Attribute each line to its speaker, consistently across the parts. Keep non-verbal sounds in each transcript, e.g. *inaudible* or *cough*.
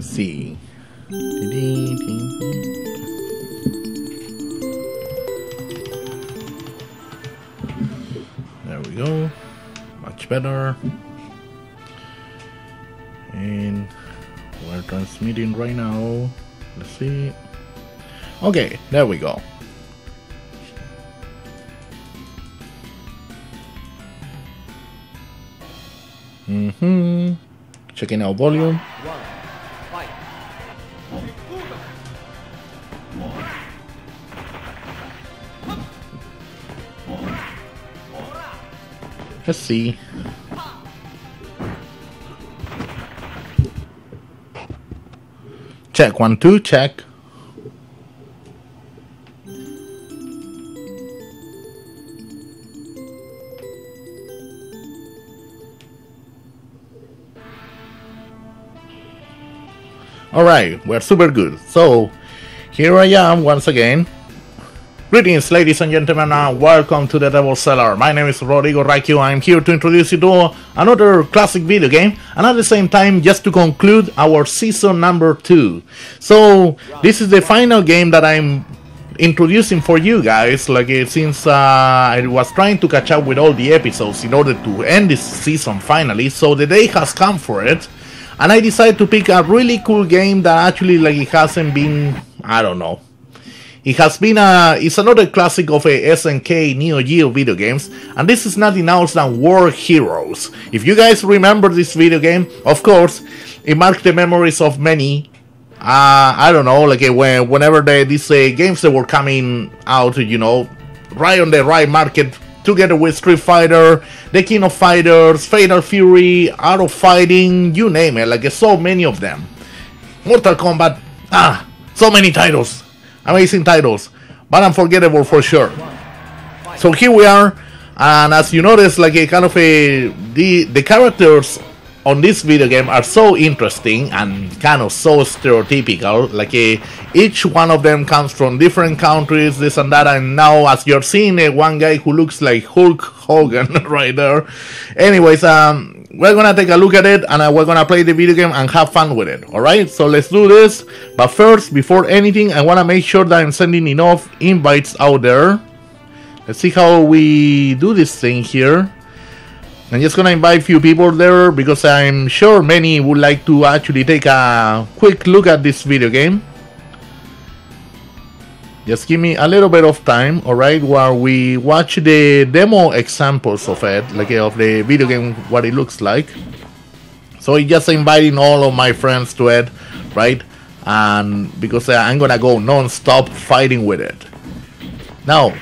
Speaker 1: Let's see. There we go. Much better. And we're transmitting right now. Let's see. Okay, there we go. Mm-hmm. Checking out volume. See. Check one, two, check. Alright, we're super good. So, here I am once again. Greetings, ladies and gentlemen, and welcome to the Devil Cellar. My name is Rodrigo Raquio. I'm here to introduce you to another classic video game, and at the same time, just to conclude our season number two. So, this is the final game that I'm introducing for you guys. Like, uh, since uh, I was trying to catch up with all the episodes in order to end this season finally, so the day has come for it and I decided to pick a really cool game that actually like it hasn't been I don't know. It has been a it's another classic of a SNK Neo Geo video games, and this is nothing else than World Heroes. If you guys remember this video game, of course, it marked the memories of many. Uh, I don't know, like uh, when whenever they, these uh, games that were coming out, you know, right on the right market together with Street Fighter, The King of Fighters, Fatal Fury, Art of Fighting, you name it, like so many of them. Mortal Kombat, ah, so many titles, amazing titles, but unforgettable for sure. So here we are, and as you notice, like a kind of a the the characters on this video game are so interesting and kind of so stereotypical. Like a, each one of them comes from different countries, this and that. And now, as you're seeing, uh, one guy who looks like Hulk Hogan *laughs* right there. Anyways, um, we're gonna take a look at it and uh, we're gonna play the video game and have fun with it. All right, so let's do this. But first, before anything, I wanna make sure that I'm sending enough invites out there. Let's see how we do this thing here. I'm just gonna invite a few people there because I'm sure many would like to actually take a quick look at this video game. Just give me a little bit of time, alright, while we watch the demo examples of it, like of the video game, what it looks like. So I'm just inviting all of my friends to it, right? And because uh, I'm gonna go non-stop fighting with it. Now,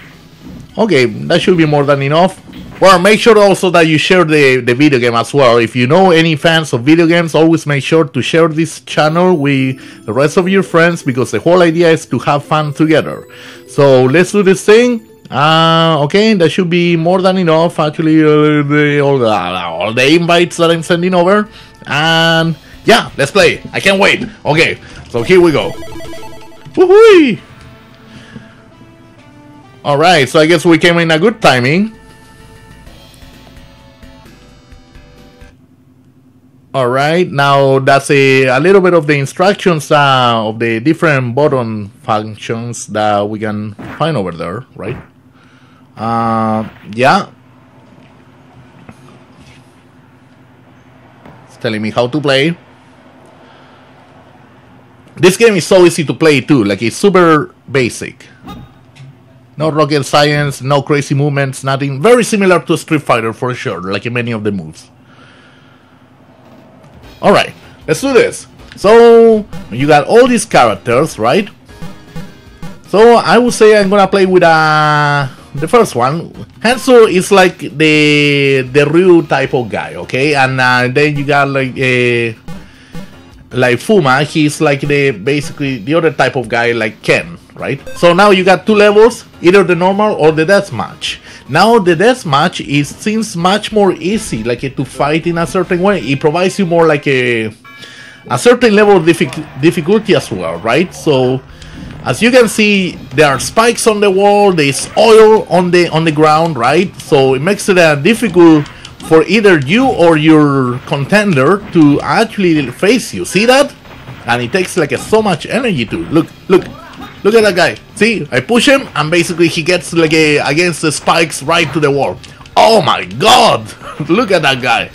Speaker 1: okay, that should be more than enough. Well, make sure also that you share the, the video game as well. If you know any fans of video games, always make sure to share this channel with the rest of your friends because the whole idea is to have fun together. So let's do this thing. Uh, okay, that should be more than enough. Actually, uh, the, all, the, all the invites that I'm sending over. And yeah, let's play. I can't wait. Okay, so here we go. Woohoo! Alright, so I guess we came in a good timing. Alright, now that's a, a little bit of the instructions uh, of the different button functions that we can find over there, right? Uh, yeah. It's telling me how to play. This game is so easy to play too, like it's super basic. No rocket science, no crazy movements, nothing. Very similar to Street Fighter for sure, like in many of the moves. Alright, let's do this. So, you got all these characters, right? So, I would say I'm gonna play with uh, the first one. Hanzo is like the the real type of guy, okay? And uh, then you got like a... Like Fuma, he's like the basically the other type of guy like Ken, right? So now you got two levels, either the normal or the deathmatch. Now the deathmatch is seems much more easy, like to fight in a certain way. It provides you more like a a certain level of diffic- difficulty as well, right? So as you can see, there are spikes on the wall. There's oil on the on the ground, right? So it makes it uh, difficult for either you or your contender to actually face you. See that? and it takes like a, so much energy to look, look, look at that guy. See, I push him, and basically he gets like a against the spikes right to the wall. Oh my god! *laughs* look at that guy.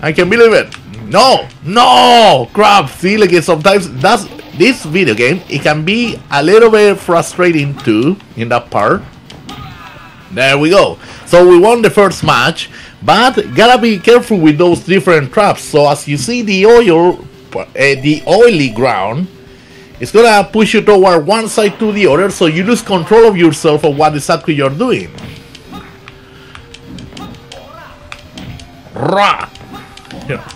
Speaker 1: I can't believe it. No, no, crap. See, like sometimes that's this video game. It can be a little bit frustrating too in that part. There we go. So we won the first match, but gotta be careful with those different traps. So as you see the oil, uh, the oily ground, it's gonna push you toward one side to the other, so you lose control of yourself of what exactly you're doing. Rah! Yeah.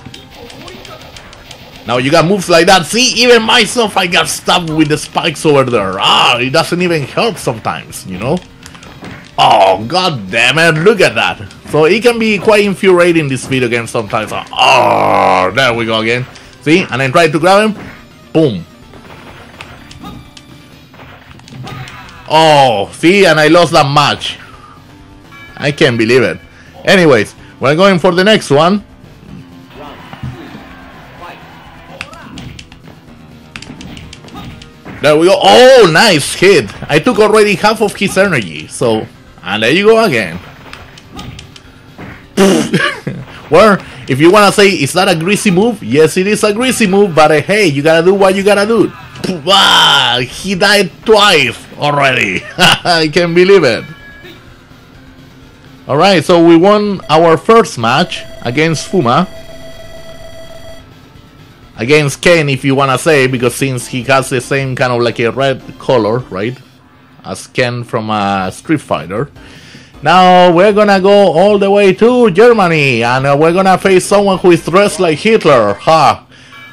Speaker 1: Now you got moves like that. See, even myself, I got stabbed with the spikes over there. Ah, it doesn't even help sometimes, you know? Oh, god damn it, look at that. So it can be quite infuriating, this video game sometimes. Oh, there we go again. See, and then try to grab him. Boom. Oh, see, and I lost that match. I can't believe it. Anyways, we're going for the next one. There we go. Oh, nice hit. I took already half of his energy. So, and there you go again. *laughs* well, if you want to say, is that a greasy move? Yes, it is a greasy move, but uh, hey, you gotta do what you gotta do. Ah, *laughs* he died twice already. *laughs* I can't believe it. Alright, so we won our first match against Fuma against Ken, if you wanna say, because since he has the same kind of like a red color, right, as Ken from uh, Street Fighter. Now we're gonna go all the way to Germany, and uh, we're gonna face someone who is dressed like Hitler, ha!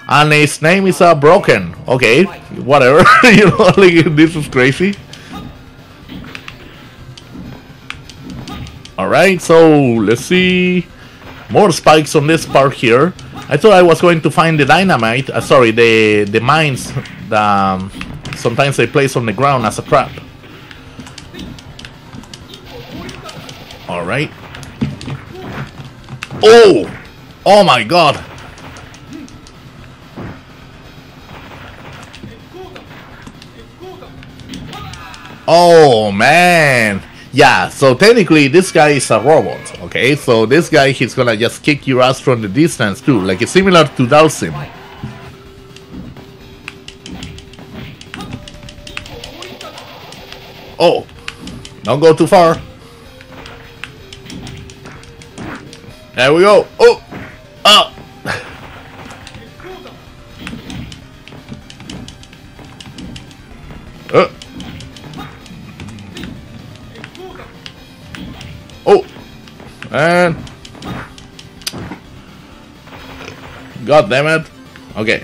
Speaker 1: And his name is uh, Brocken. Okay, whatever. *laughs* you know, like this is crazy. Alright, so let's see. More spikes on this part here. I thought I was going to find the dynamite. Uh, sorry, the the mines that um, sometimes they place on the ground as a trap. All right. Oh, oh my God. Oh man. Yeah, so technically this guy is a robot, okay? So this guy, he's gonna just kick your ass from the distance too, like it's similar to Dhalsim. Oh, don't go too far. There we go. Oh, up. And... God damn it. Okay.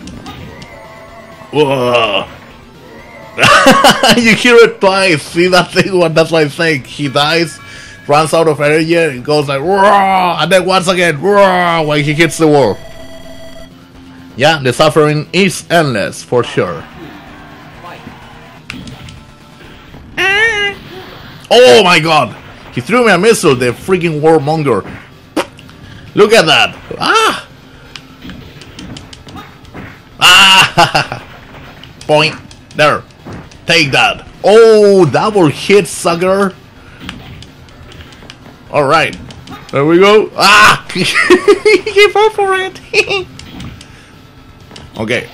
Speaker 1: Whoa. *laughs* you hear it twice. See that thing? What that's why I'm saying. He dies, runs out of energy, and goes like Whoa! and then once again Whoa! when he hits the wall. Yeah, the suffering is endless for sure. Eh. Oh my god! He threw me a missile, the freaking warmonger. Look at that. Ah! Ah! *laughs* Point. There. Take that. Oh, double hit, sucker. Alright. There we go. Ah! *laughs* he fell for it. *laughs* okay.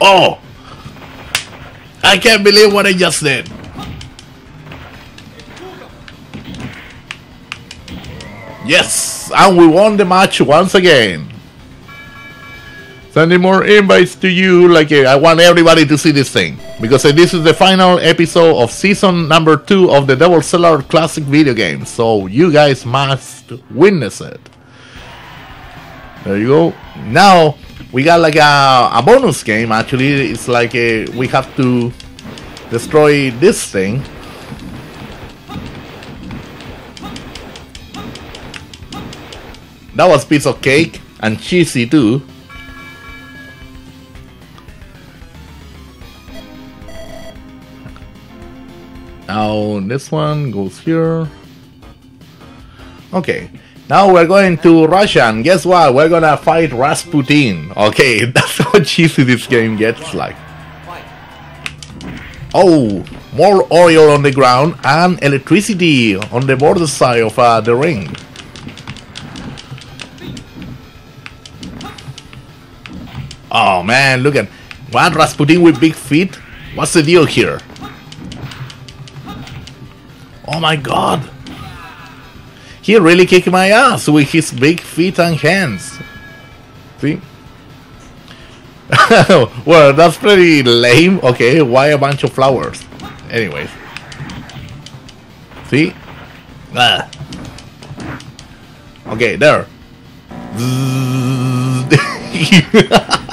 Speaker 1: Oh! I can't believe what I just did. Yes, and we won the match once again. Sending more invites to you, like uh, I want everybody to see this thing. Because uh, this is the final episode of season number 2 of the Devil Cellar Classic video game. So you guys must witness it. There you go. Now, we got like a, a bonus game actually. It's like a, uh, we have to destroy this thing That was piece of cake and cheesy too. Now this one goes here. Okay. Now we're going to Russia, and guess what? We're gonna fight Rasputin. Okay, *laughs* that's how cheesy this game gets like. Oh, more oil on the ground and electricity on the border side of uh, the ring. Oh man, look at what Rasputin with big feet. What's the deal here? Oh my god. He really kicked my ass with his big feet and hands. See? *laughs* well, that's pretty lame. Okay, why a bunch of flowers? Anyways. See? Ah. Okay, there. *laughs* *laughs*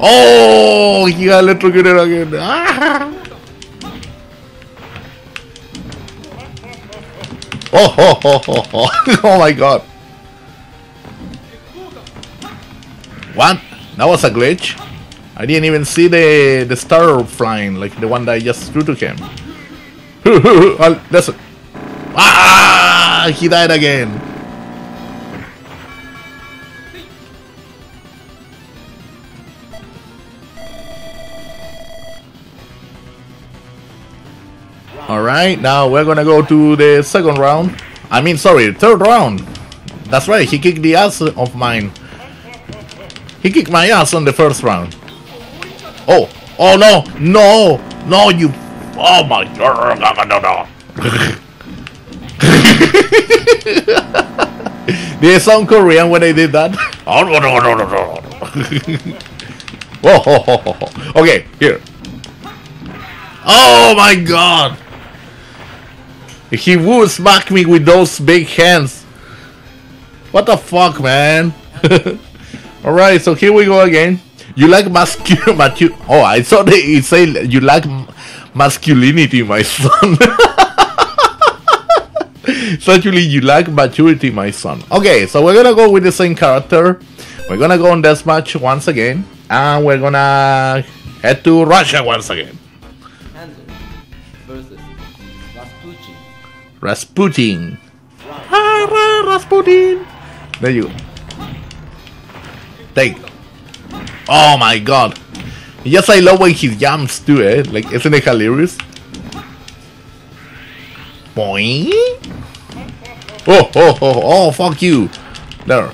Speaker 1: oh, he got electrocuted again. Ah. Oh, oh, oh, oh, oh. oh my god. What? That was a glitch? I didn't even see the the star flying, like the one that I just threw to him. *laughs* that's Ah! He died again. Alright, now we're gonna go to the second round. I mean, sorry, third round. That's right, he kicked the ass of mine. He kicked my ass on the first round. Oh, oh no, no, no, you. Oh my god, *laughs* it sound Korean when they did that? *laughs* Oh. Whoa, okay, here. Oh my god! He would smack me with those big hands. What the fuck, man? *laughs* Alright, so here we go again. You like masculine... *laughs* oh, I saw they say you like masculinity, my son. *laughs* so actually, you like maturity, my son. Okay, so we're gonna go with the same character. We're gonna go on this match once again. And we're gonna head to Russia once again. Rasputin. Rasputin. There you go. Take. Oh my god. Yes, I love when he jumps too, eh? Like, isn't it hilarious? Boing. Oh, oh, oh, oh, fuck you. There.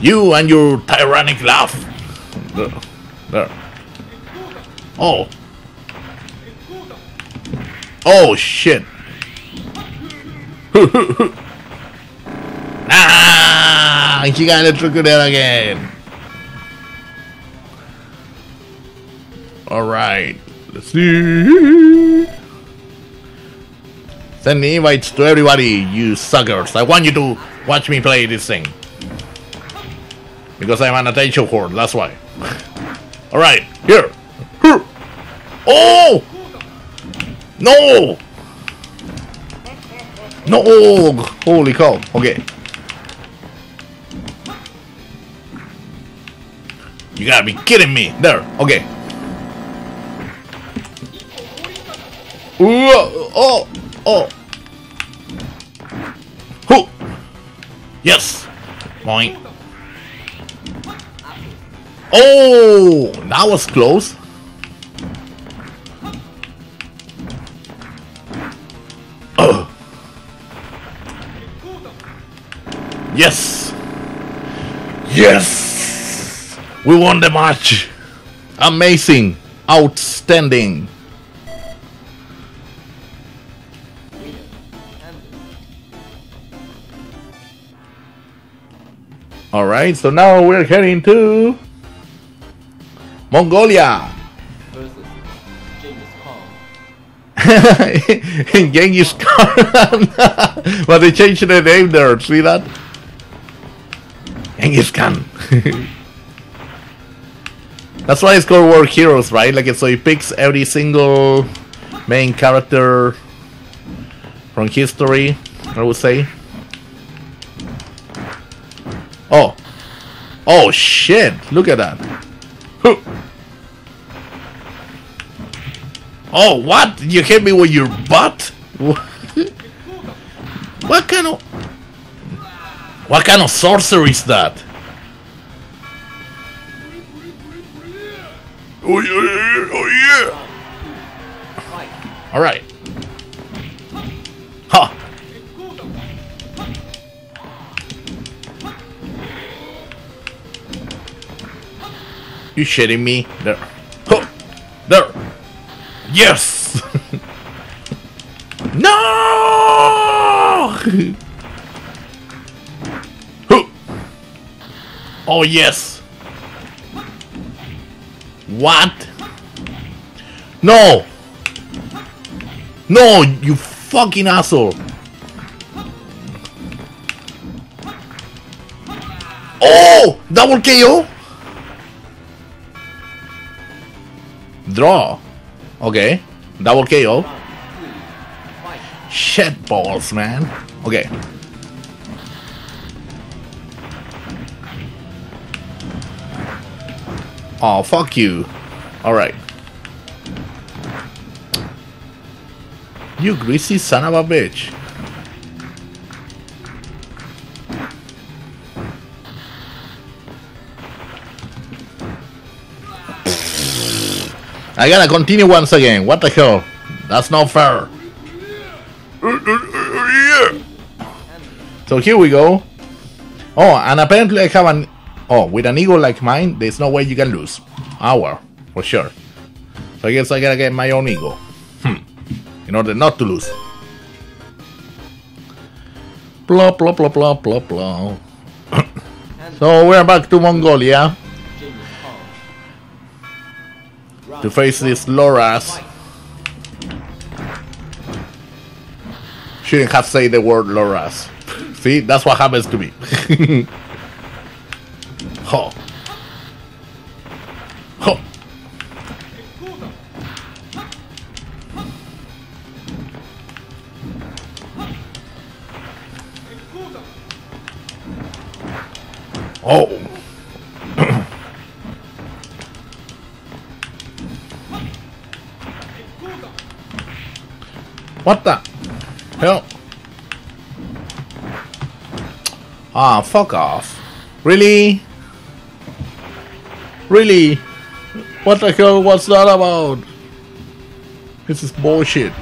Speaker 1: You and your tyrannic laugh. There. There. Oh. Oh, shit. *laughs* ah! He got electrocuted again. Alright. Let's see. Send invites to everybody, you suckers. I want you to watch me play this thing. Because I'm an attention whore, that's why. *laughs* Alright. Oh! No! No! Holy cow. Okay. You gotta be kidding me. There. Okay. Ooh, uh, oh! Oh! Who? Yes! Point. Oh! That was close. Yes! Yes! We won the match! Amazing! Outstanding! Alright, so now we're heading to Mongolia! versus *laughs* Genghis Khan! *laughs* but they changed the name there, see that? Genghis Khan. That's why it's called World Heroes, right? Like, so he picks every single main character from history, I would say. Oh. Oh, shit. Look at that. Oh, what? You hit me with your butt? *laughs* What kind of... What kind of sorcery is that? Oh yeah, oh yeah. All right. Ha. You shitting me? There. Huh. There. Yes. *laughs* no. *laughs* oh yes. What? No! No, you fucking asshole! Oh! Double KO? Draw. Okay. Double KO. Shit balls, man. Okay. Oh, fuck you. Alright. You greasy son of a bitch. I gotta continue once again. What the hell? That's not fair. So here we go. Oh, and apparently I have an Oh, with an ego like mine, there's no way you can lose. Our, for sure. So I guess I gotta get my own ego. Hmm. In order not to lose. Blah blah blah blah blah blah. *coughs* so we're back to Mongolia. To face this Loras. Shouldn't have said the word Loras. *laughs* See, that's what happens to me. *laughs* Ho. Ho. Oh. *coughs* what the hell? Ah, fuck off. Really? Really? What the hell was that about? This is bullshit.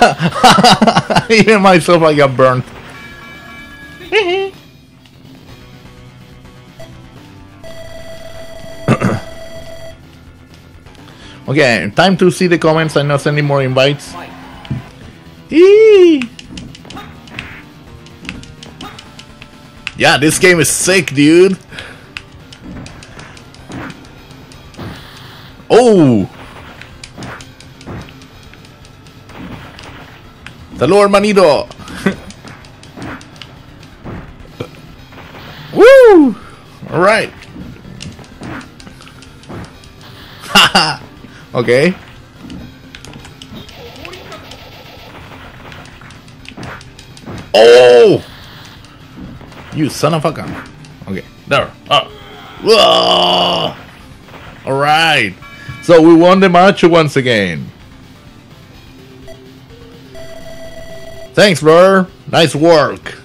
Speaker 1: *laughs* Even myself, I got burned. *coughs* okay, time to see the comments and not sending more invites. Yeah, this game is sick, dude. Oh! Salud, hermanito. *laughs* Woo! All right. *laughs* okay. Oh! You son of a gun. Okay, there. Ah. Oh. Whoa! All right. So we won the match once again. Thanks, bro. Nice work.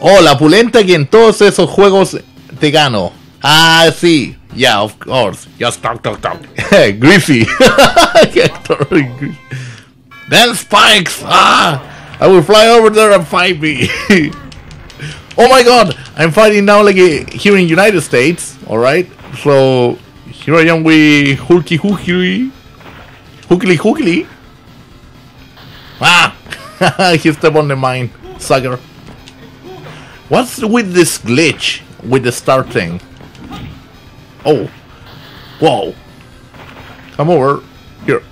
Speaker 1: Oh, la pulenta que en todos esos juegos te gano. Ah, sí. Yeah, of course. Just talk, talk, talk. Griffy. then spikes. Ah, I will fly over there and fight me. *laughs* oh my god, I'm fighting now like here in United States. All right. So here I am with Hulky Hulky. Hookly Hookly. Ah! he stepped on the mine, sucker. What's with this glitch with the start thing? Oh. Whoa. Come over. Here.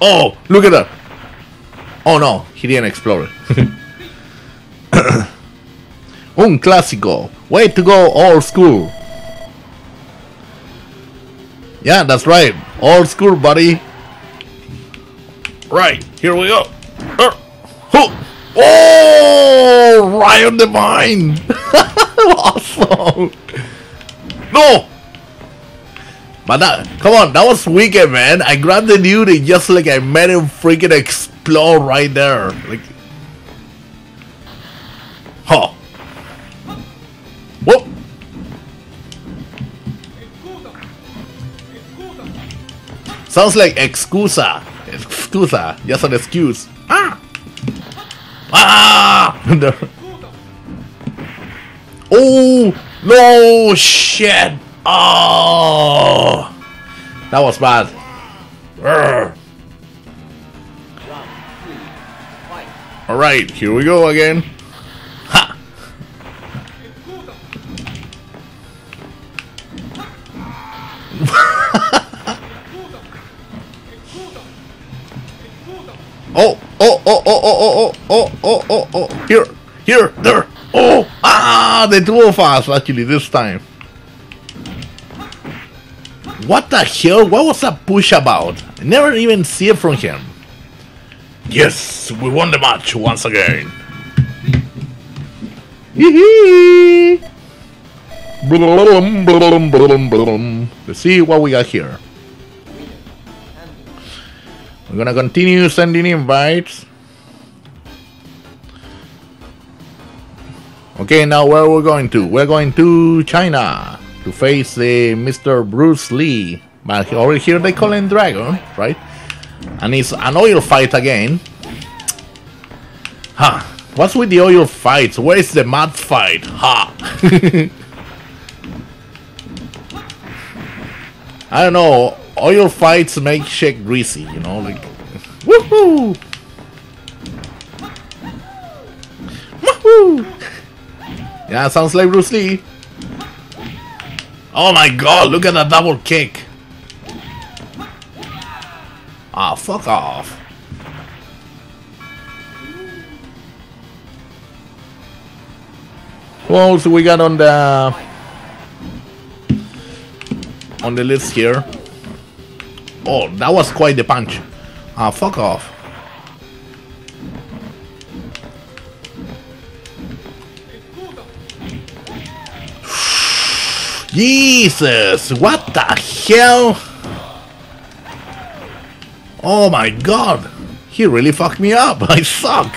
Speaker 1: Oh, look at that. Oh no, he didn't explore it. *laughs* Un clásico. Way to go, old school. Yeah, that's right. Old school, buddy. Right, here we go. Uh, oh, right on the vine. *laughs* awesome. No. But that, come on, that was wicked, man. I grabbed the dude and just like I made him freaking explode right there. Like, huh. Whoop. Sounds like excusa. Excusa. Just an excuse. Ah! Ah! *laughs* oh! No! Shit! Oh! That was bad. Alright, here we go again. Two of us actually this time. What the hell? What was that push about? I never even see it from him. Yes, we won the match once again. Let's see what we got here. We're gonna continue sending invites. Okay, now where we're going to? We're going to China to face the Mr. Bruce Lee. But over here they call him Dragon, right? And it's an oil fight again. Huh. What's with the oil fights? Where is the mud fight? Ha! *laughs* I don't know. Oil fights make shit greasy, you know, like woohoo! Woohoo! Yeah, sounds like Bruce Lee. Oh my god, look at that double kick. Ah, fuck off. Who else we got on the on the list here? Oh, that was quite the punch. Ah, fuck off. Jesus, what the hell? Oh my god, he really fucked me up. *laughs* I suck.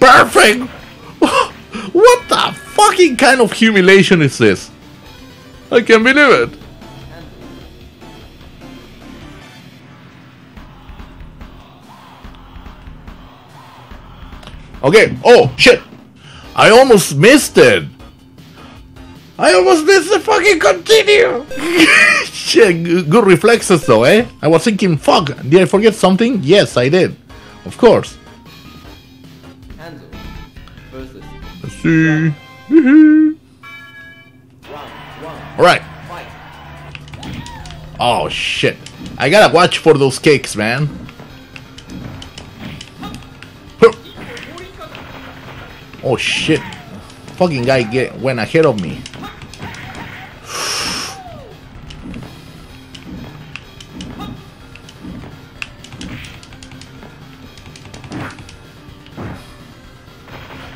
Speaker 1: Perfect. *laughs* What the fucking kind of humiliation is this? I can't believe it. Okay. Oh, shit. I almost missed it. I almost missed the fucking continue. *laughs* shit, good reflexes though, eh? I was thinking, fuck, did I forget something? Yes, I did. Of course. Let's see. Alright. Oh shit. I gotta watch for those kicks, man. Oh shit. Fucking guy get went ahead of me.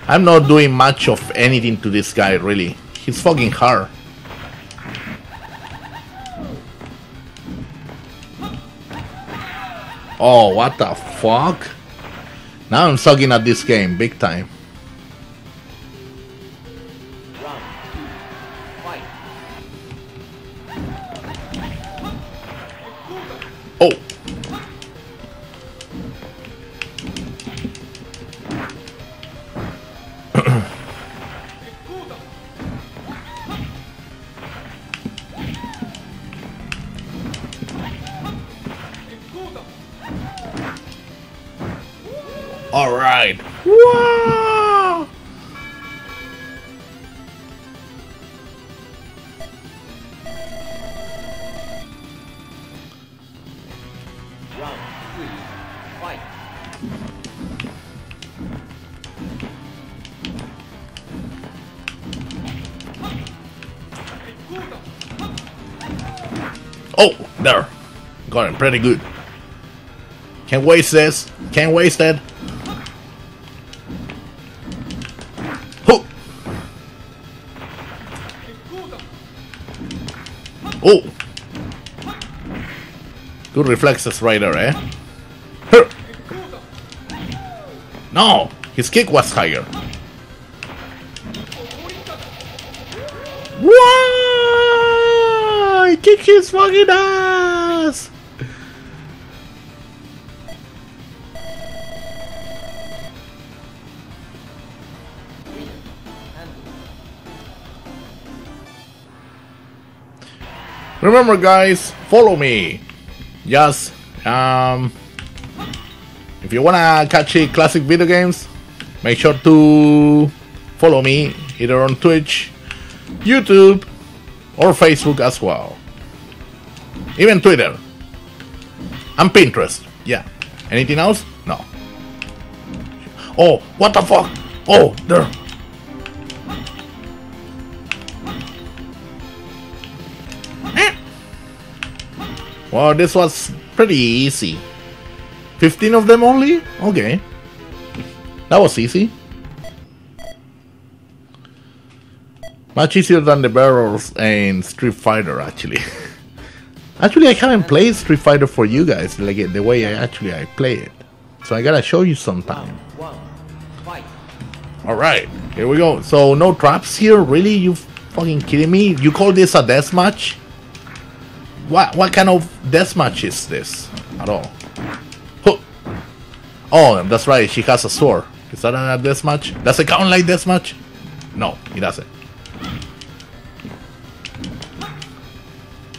Speaker 1: I'm not doing much of anything to this guy, really. He's fucking hard. Oh, what the fuck? Now I'm sucking at this game, big time. There. Him pretty good. Can't waste this. Can't waste it. Oh. Good reflexes right there, eh? Huh. No, his kick was higher. His fucking ass! Remember guys, follow me. Yes, um if you wanna catch classic video games, make sure to follow me either on Twitch, YouTube, or Facebook as well. Even Twitter. And Pinterest. Yeah. Anything else? No. Oh, what the fuck? Oh, there. Well, this was pretty easy. 15 of them only? Okay. That was easy. Much easier than the barrels in Street Fighter, actually. *laughs* actually, I haven't played Street Fighter for you guys, like the way I actually I play it. So I gotta show you sometime. Alright, here we go. So no traps here? Really? You fucking kidding me? You call this a deathmatch? What what kind of death match is this at all? Oh, that's right, she has a sword. Is that a deathmatch? Does it count like deathmatch? No, it doesn't.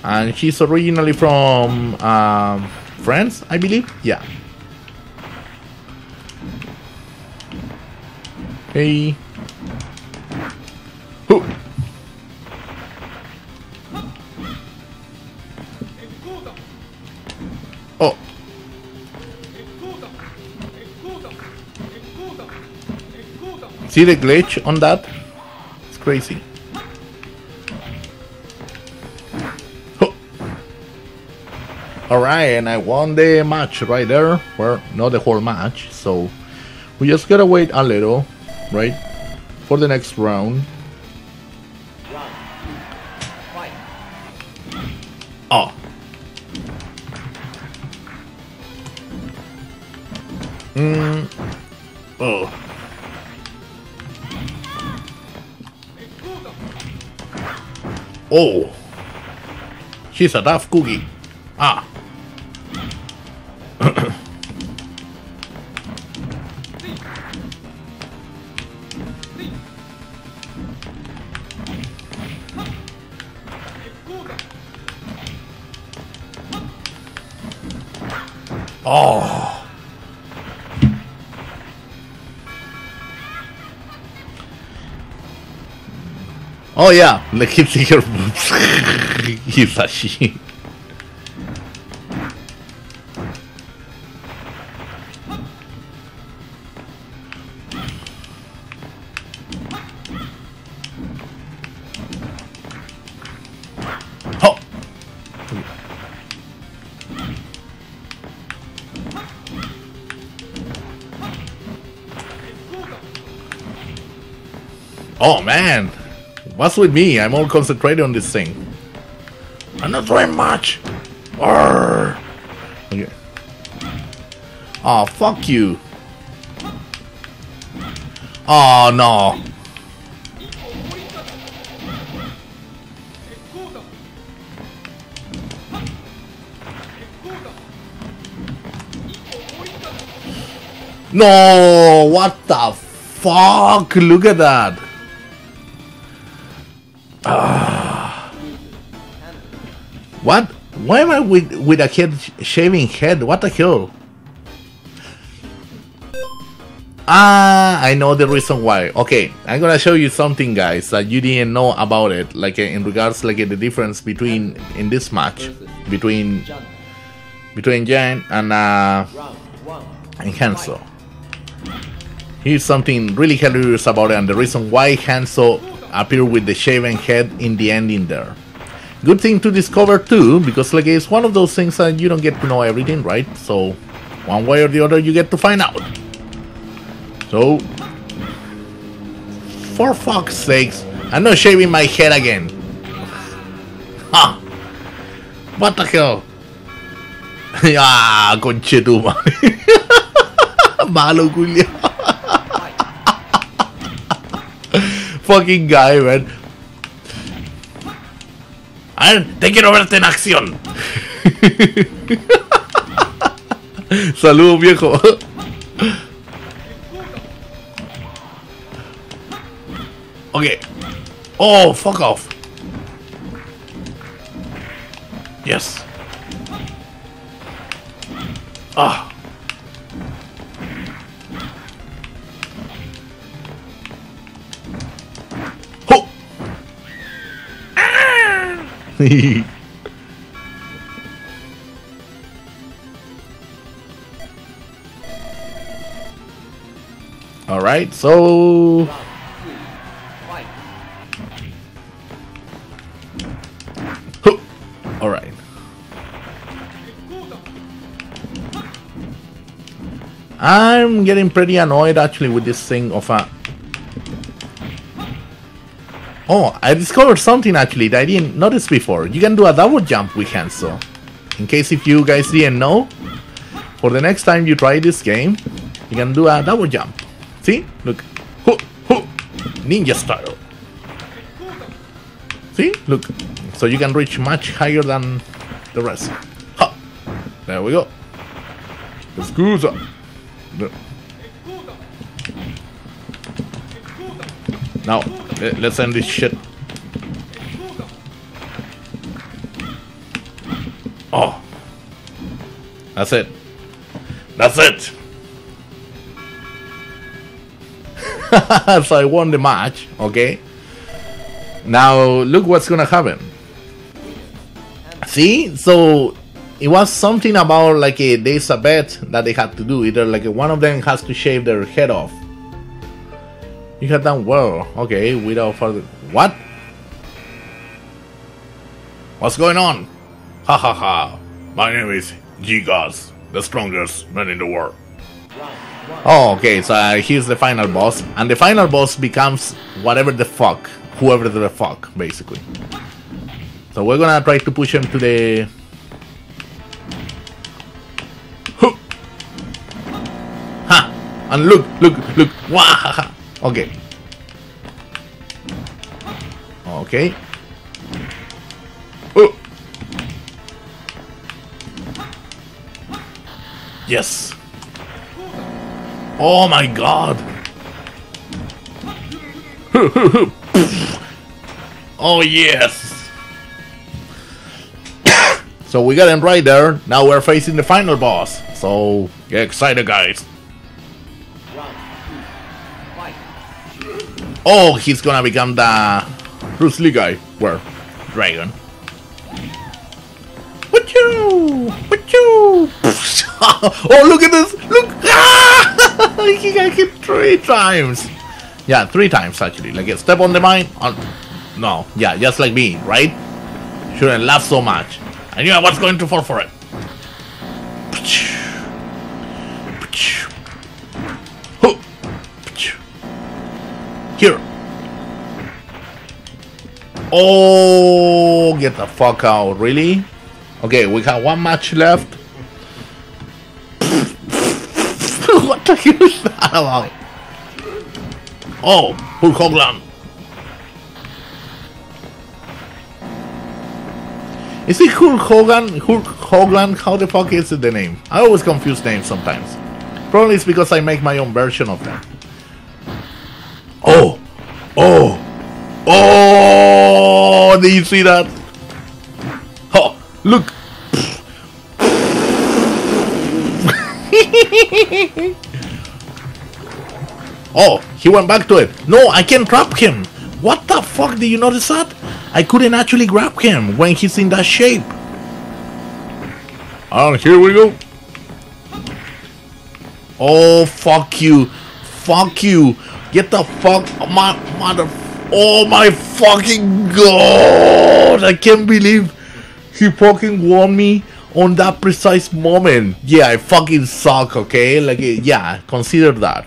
Speaker 1: And he's originally from um, France, I believe. Yeah. Hey. Who? Oh. See the glitch on that? It's crazy. Alright, and I won the match right there. Well, not the whole match, so we just gotta wait a little, right? For the next round. Oh. Mm. Oh. Oh. She's a tough cookie. Oh yeah, the your. *laughs* He's a shit. Oh. Oh man, what's with me? I'm all concentrated on this thing. I'm not doing much. Arrgh. Okay. Oh, fuck you. Oh no. No, what the fuck? Look at that. What? Why am I with with a kid shaving head? What the hell? Ah, I know the reason why. Okay, I'm gonna show you something, guys, that you didn't know about it. Like in regards, like the difference between in this match between between Jan and uh and Hanzo. Here's something really hilarious about it, and the reason why Hanzo appeared with the shaven head in the ending there. Good thing to discover too, because like it's one of those things that you don't get to know everything, right? So one way or the other, you get to find out. So, for fuck's sakes, I'm not shaving my head again. *laughs* Ha! What the hell? *laughs* ah, conchetumare. *laughs* Malo. Fucking guy, man. A ver, te quiero verte en acción. *laughs* Saludos, viejo. Okay. Oh, fuck off. Yes. Ah. *laughs* All right, so. All right. I'm getting pretty annoyed actually with this thing of a. Oh, I discovered something actually that I didn't notice before. You can do a double jump with Hanzo. In case if you guys didn't know, for the next time you try this game, you can do a double jump. See? Look. Hoo, hoo. Ninja style. See? Look. So you can reach much higher than the rest. Ha! There we go. Scusa. No. Now, let's end this shit. Oh. That's it. That's it. *laughs* so I won the match, okay? Now look what's gonna happen. See? So it was something about like a there's a bet that they had to do. Either like one of them has to shave their head off. You had done well, okay, without further what? What's going on? Ha ha ha. My name is Gigas, the strongest man in the world. Oh, okay, so uh, here's the final boss, and the final boss becomes whatever the fuck, whoever the fuck, basically. So we're gonna try to push him to the. Huh. Ha! And look, look, look! Wah! Okay. Okay. Oh! Yes! Oh my god! *laughs* oh yes! *coughs* so we got him right there. Now we're facing the final boss. So get excited, guys. Oh, he's gonna become the Bruce Lee guy. Where? Dragon. What you? What you? oh, look at this! Look! *laughs* he got hit three times. Yeah, three times actually. Like a step on the mine. On, no, yeah, just like me, right? Shouldn't laugh so much. I knew I was going to fall for it. Here. Oh, get the fuck out! Really? Okay, we have one match left. *laughs* what the hell is that about? Oh, Hulk Hogan. Is it Hulk Hogan? Hulk Hogan? How the fuck is it the name? I always confuse names sometimes. Probably it's because I make my own version of them. Oh! Oh! Oh! Do you see that? Oh! Look! *laughs* oh, he went back to it. No, I can't trap him. What the fuck? Did you notice that? I couldn't actually grab him when he's in that shape. And here we go. Oh, fuck you. Fuck you. Get the fuck, my mother. Oh my fucking god. I can't believe he fucking warned me on that precise moment. Yeah, I fucking suck, okay? Like, yeah, consider that.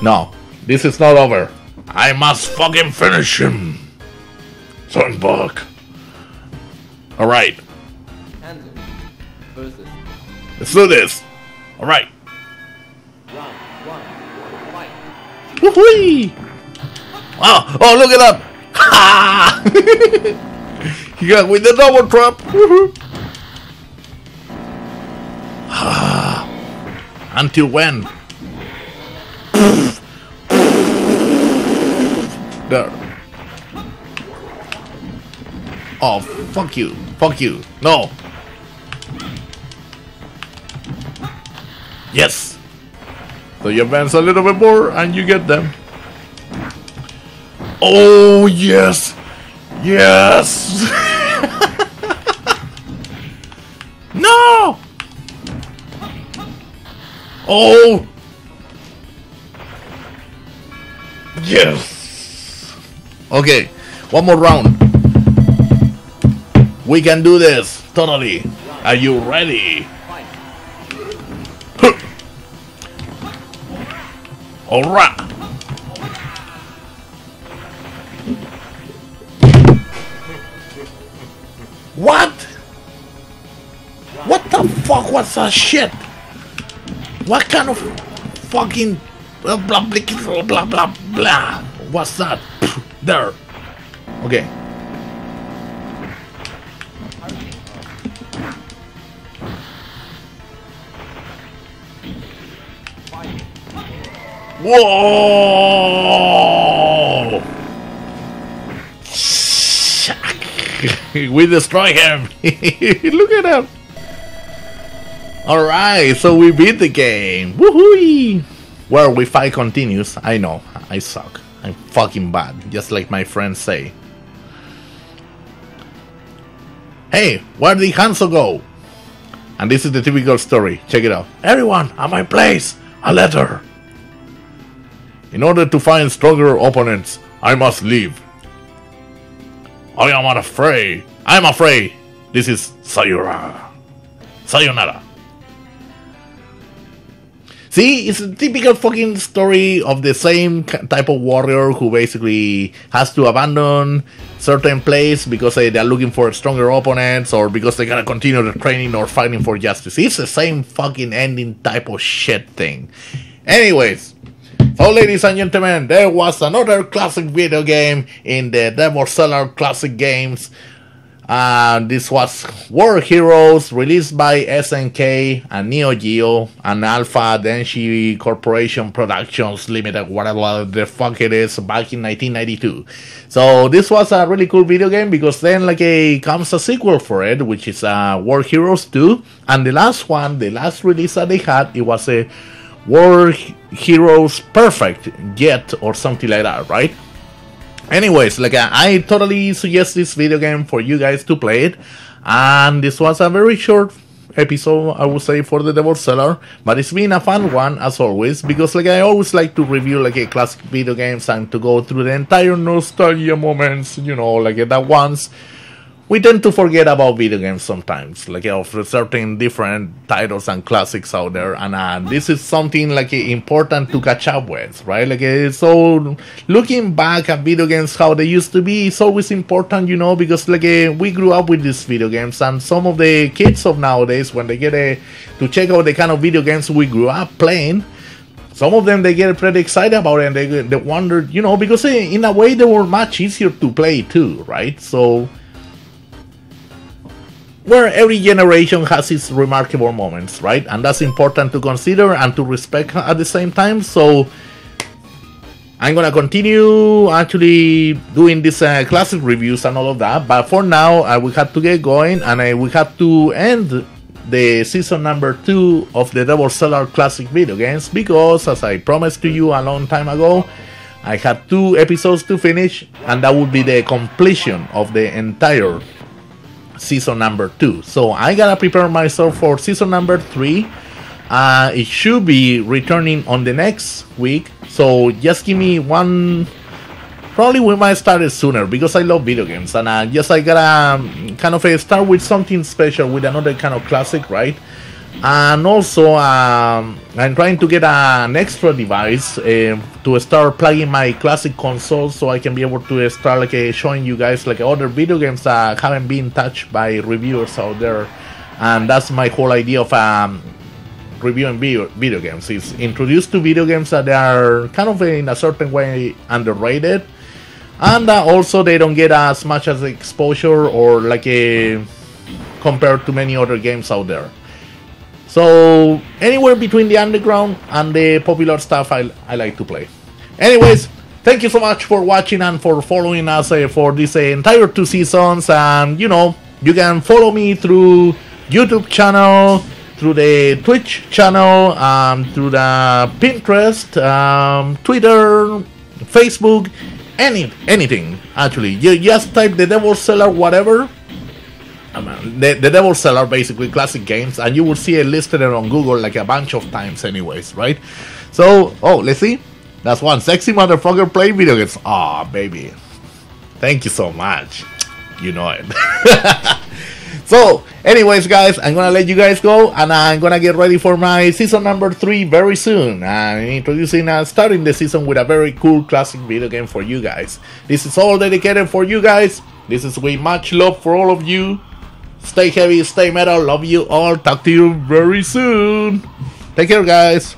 Speaker 1: No, this is not over. I must fucking finish him. Thornbug. Alright. Let's do this. Alright. Woohoo! Oh, oh, look at that! Ha! he got with the double trap. Ah. Until when? there. Oh, fuck you. Fuck you. No. Yes. So you advance a little bit more and you get them. Oh, yes. Yes. *laughs* no. Oh. Yes. Okay. One more round. We can do this. Totally. Are you ready? Alright. What? What the fuck was that shit? What kind of fucking uh, blah blah blah blah blah blah? What's that? There. Okay. Whoa! *laughs* we destroy him. *laughs* Look at him. All right, so we beat the game. Woohoo! Well, we fight continues. I know, I suck. I'm fucking bad, just like my friends say. Hey, where did Hanzo go? And this is the typical story. Check it out. Everyone, at my place, a letter. In order to find stronger opponents, I must leave. I am not afraid. I am afraid. This is Sayonara. Sayonara. See, it's a typical fucking story of the same type of warrior who basically has to abandon certain place because they, are looking for stronger opponents or because they gotta continue their training or fighting for justice. It's the same fucking ending type of shit thing. Anyways, so, ladies and gentlemen, there was another classic video game in the Devil Cellar Classic Games. Uh, this was World Heroes, released by SNK and Neo Geo and Alpha Denshi Corporation Productions Limited, whatever the fuck it is, back in 1992. So this was a really cool video game because then like a comes a sequel for it, which is uh, World Heroes 2, and the last one, the last release that they had, it was a World Heroes Perfect Get or something like that, right? Anyways, like uh, I totally suggest this video game for you guys to play it, and this was a very short episode, I would say, for the Devil Cellar, but it's been a fun one as always because like I always like to review like a classic video games and to go through the entire nostalgia moments, you know, like that once we tend to forget about video games sometimes, like of certain different titles and classics out there, and uh, this is something like important to catch up with, right? Like uh, so, looking back at video games how they used to be is always important, you know, because like uh, we grew up with these video games, and some of the kids of nowadays, when they get a, to check out the kind of video games we grew up playing some of them they get pretty excited about it and they, they wonder you know because uh, in a way they were much easier to play too right? So where every generation has its remarkable moments, right? And that's important to consider and to respect at the same time. So I'm gonna continue actually doing these uh, classic reviews and all of that. But for now, we have to get going and we have to end the season number two of the Devil Cellar Classic video games because, as I promised to you a long time ago, I had two episodes to finish, and that would be the completion of the entire season number two. So I gotta prepare myself for season number three. Uh, it should be returning on the next week. So just give me one probably we might start it sooner because I love video games and uh, just I gotta um, kind of uh, start with something special with another kind of classic, right? And also, um, I'm trying to get an extra device uh, to start plugging my classic console so I can be able to start like uh, showing you guys like other video games that haven't been touched by reviewers out there. And that's my whole idea of um, reviewing video, video games. Is introduced to video games that are kind of in a certain way underrated. And uh, also they don't get as much as exposure or like a compared to many other games out there so anywhere between the underground and the popular stuff i, I like to play anyways thank you so much for watching and for following us uh, for this uh, entire two seasons and you know you can follow me through youtube channel through the Twitch channel, um, through the Pinterest, um, Twitter, Facebook, any anything actually. You just type the Devil Cellar whatever. Um, the, the Devil Cellar basically classic games, and you will see it listed on Google like a bunch of times, anyways, right? So, oh, let's see. That's one sexy motherfucker playing video games. Aw, oh, baby. Thank you so much. You know it. *laughs* So, anyways, guys, I'm gonna let you guys go, and I'm gonna get ready for my season number three very soon. I'm introducing, uh, starting the season with a very cool classic video game for you guys. This is all dedicated for you guys. This is with much love for all of you. Stay heavy, stay metal. Love you all. Talk to you very soon. Take care, guys.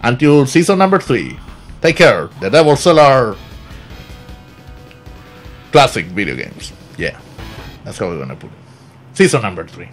Speaker 1: Until season number three. Take care. The Devil Cellar classic video games. Yeah. That's how we're gonna put it. Season number three.